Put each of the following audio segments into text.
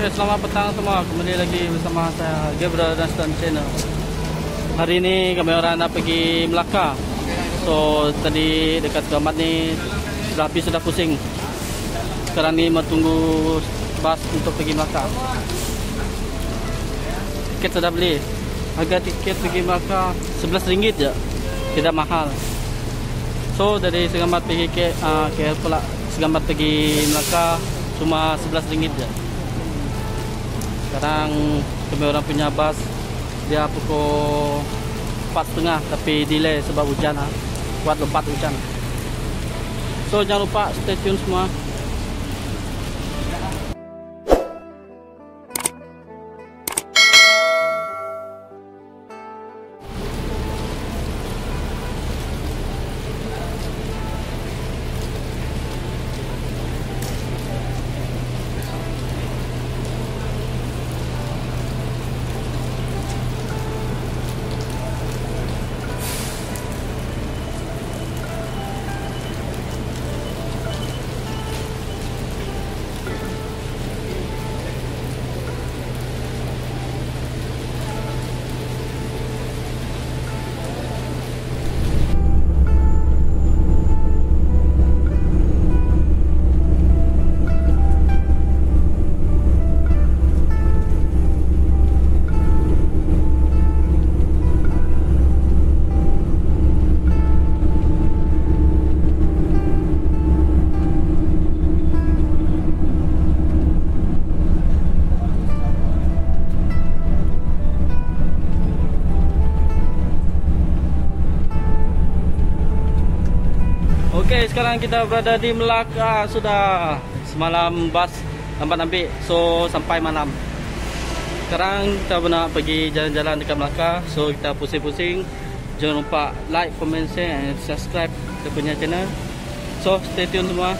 Okay, selamat petang semua. Kembali lagi bersama saya Gabriel dan Stone Channel. Hari ini kami orang nak pergi Melaka. So tadi dekat Segamat ni sudah habis sudah pusing. Sekarang ni mau tunggu bas untuk pergi Melaka. Tiket sudah beli. Harga tiket pergi Melaka RM11 je. Tidak mahal. So dari Segamat pergi ke uh, KL pula Segamat pergi Melaka cuma RM11 je. Sekarang kami orang punya bas dia pukul 4.30 tapi delay sebab hujan ah. Kuat lompat hujan. So jangan lupa stay tune semua. Sekarang kita berada di Melaka sudah. Semalam bas lambat ambil, so sampai malam. Sekarang kita nak pergi jalan-jalan dekat Melaka, so kita pusing-pusing. Jangan lupa like, comment, share and subscribe kita punya channel. So, stay tune semua.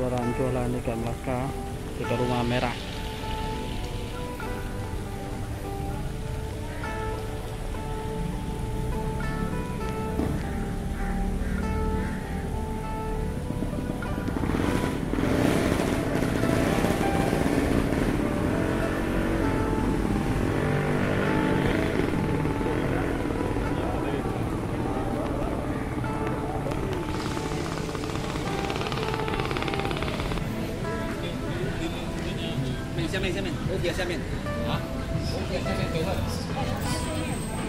Jualan-jualan dekat Melaka dekat rumah merah 下面下面，楼梯下面，啊，楼梯下面最。